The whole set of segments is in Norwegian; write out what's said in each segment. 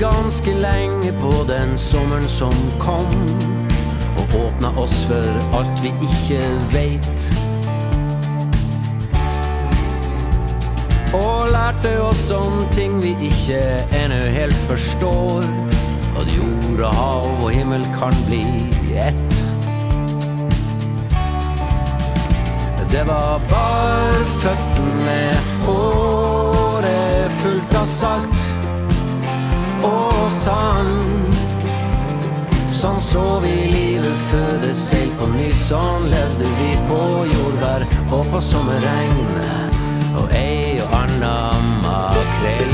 ganske lenge på den sommeren som kom, og åpna oss for alt vi ikke veit. Og lærte oss om ting vi ikke ennå helt forstår. At jord og hav og himmel kan bli ett. Det var barføtt med Sånn så vi livet føde seil på ny, sånn levde vi på jordbær og på sommerregn. Og ei og anna makrellsky.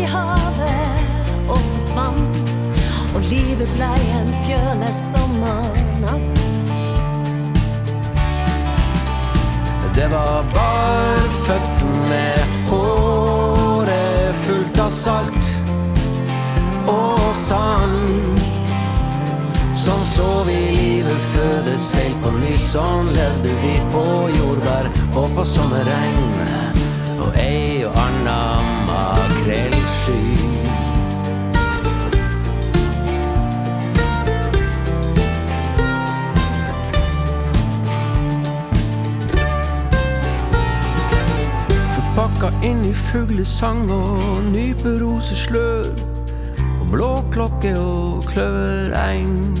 I havet og forsvant. Og livet blei en fjørlett sommernatt. Det var barføtt med håret fullt av salt og sand. Sånn så vi livet føde seil på ny, sånn levde vi på jordbær og på sommerregn. Og ei og anna Forpakka inn i fuglesang og nyperoseslør. Og blåklokke og kløvereng.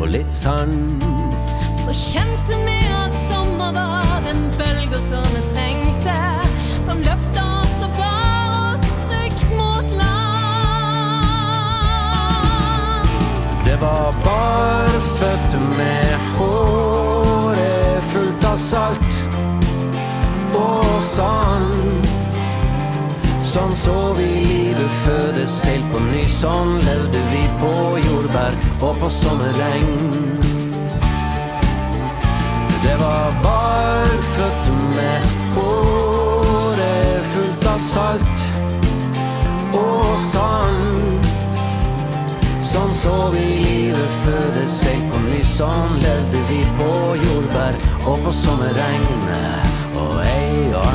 Og litt sand. Så kjente vi at sommer var den bølga som vi trengte. Som løfta oss og bar oss trygt mot land. Det var barføtt med håret fullt av salt sand. Sånn så vi livet fødes seil på ny, sånn levde vi på jordbær og på sommerregn. Det var barføtt med håret fullt av salt og sand. Sånn så vi livet fødes seil på ny, sånn levde vi på jordbær og på sommerregn. Og ei og.